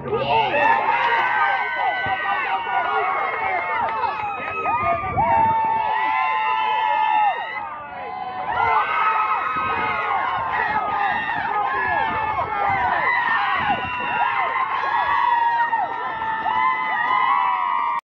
Yeah.